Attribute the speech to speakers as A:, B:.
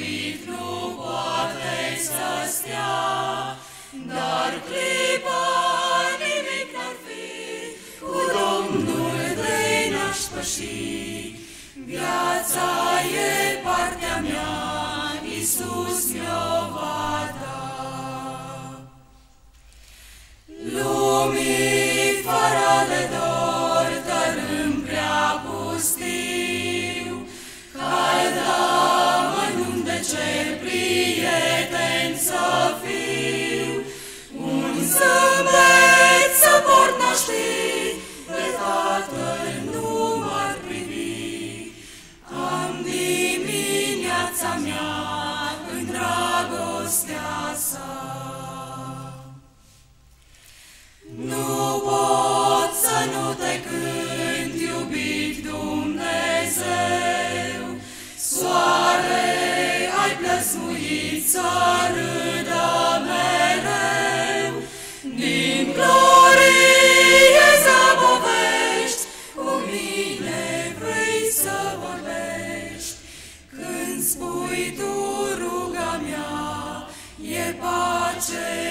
A: iubit nu poate să stea, dar clipa nimic n-ar fi, cu Domnul te n-aș păși. Viața e partea mea, Iisus mi-o va da. Lumii fără de dor, sun. take